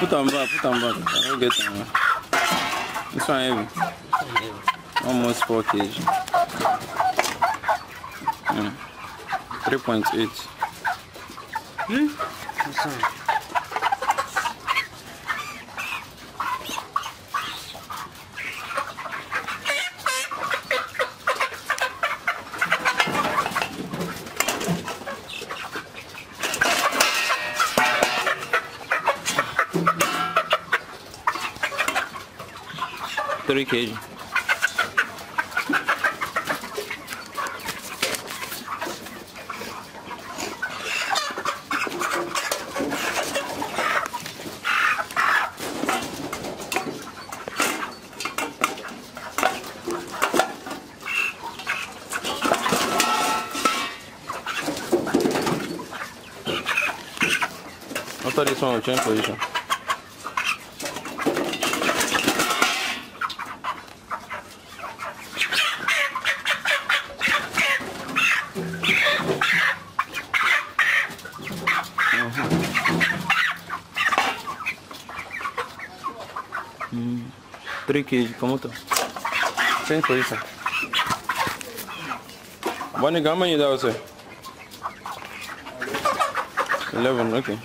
Put them back, put them back. I don't get them. This one heavy. Almost 4 kg. Mm. 3.8. This e queijo. I'll o tempo something, change. Three kg, como tá? Change position. Bonnie, how many that was it? 11, okay.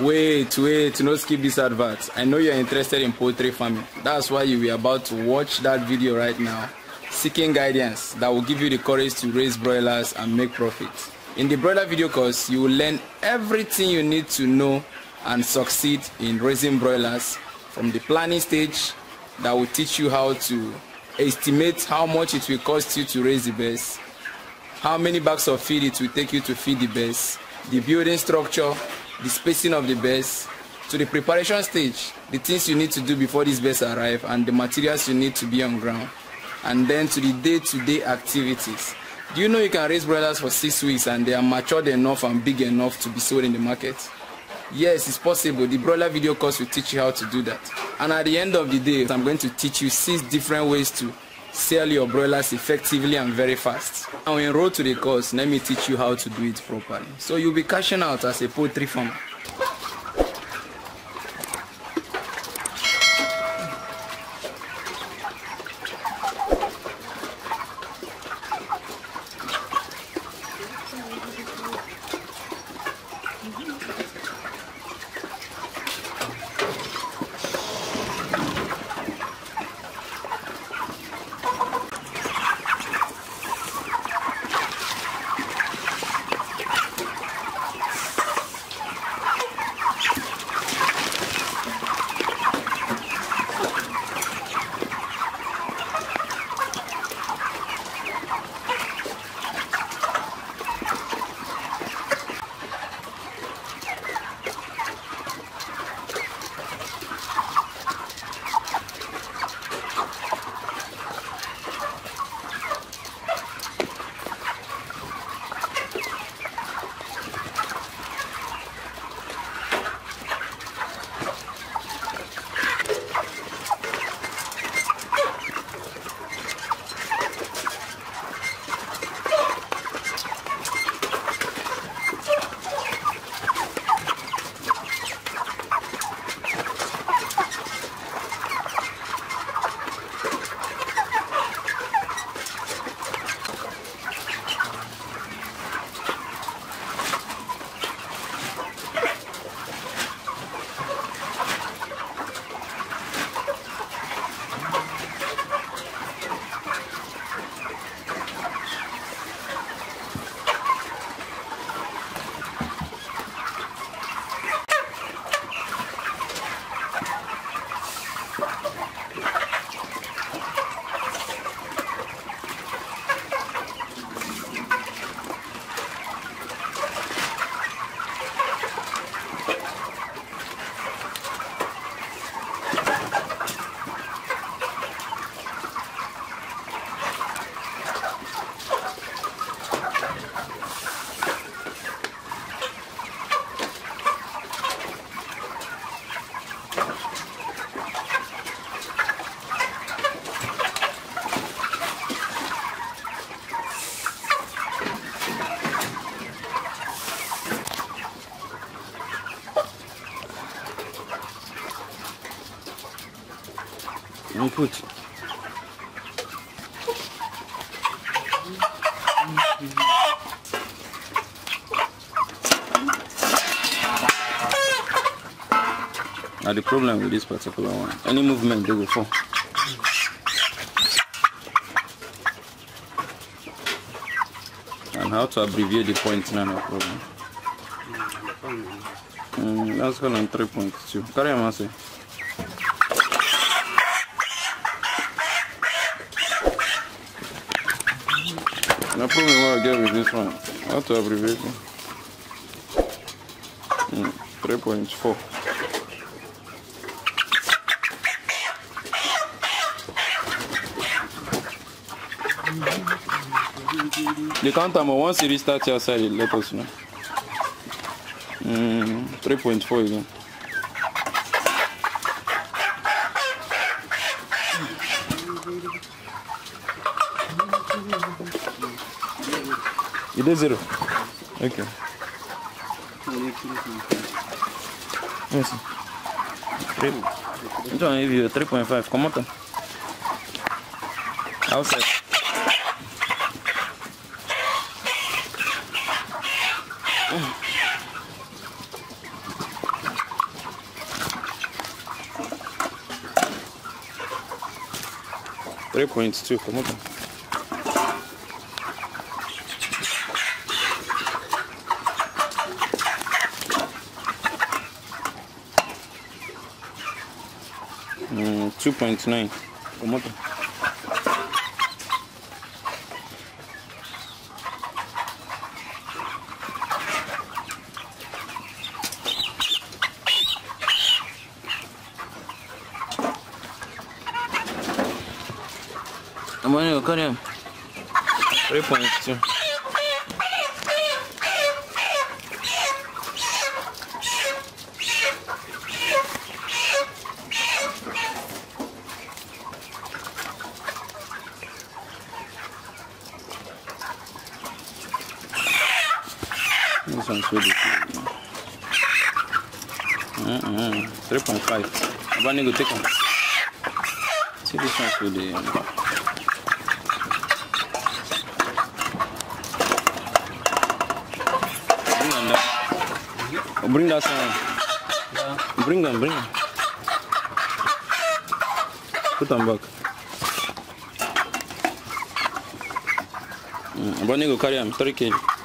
Wait, wait, no skip this advert. I know you're interested in poultry farming. That's why you are about to watch that video right now. Seeking guidance that will give you the courage to raise broilers and make profit. In the broiler video course, you will learn everything you need to know and succeed in raising broilers from the planning stage that will teach you how to estimate how much it will cost you to raise the birds, how many bags of feed it will take you to feed the birds, the building structure, the spacing of the birds, to the preparation stage, the things you need to do before these birds arrive and the materials you need to be on ground, and then to the day-to-day activities. Do you know you can raise broilers for six weeks and they are matured enough and big enough to be sold in the market? Yes, it's possible. The broiler video course will teach you how to do that. And at the end of the day, I'm going to teach you six different ways to sell your broilers effectively and very fast. Now enroll to the course, let me teach you how to do it properly. So you'll be cashing out as a poultry farmer. You put. Now the problem with this particular one, any movement they go fall. And how to abbreviate the point now no problem. Mm, that's called on 3.2. Carry on, say. No problem what I get with this one. Abbreviate it. Mm, 3.4. The counter, once you restart your side, let us know. Mm, 3.4 again. You did zero. Okay. Three. Which one give you? 3.5. Come on. Outside. Three point two, come on. 2.9 tomato Смотри, какая 3.2 ang sulit. Uh -uh. 3.5. Aba nego teko. See this one sulit. Bring them bring that sound. Bring them, bring them. Put them back. Mm, Abang Abani go carry them, 3 kg.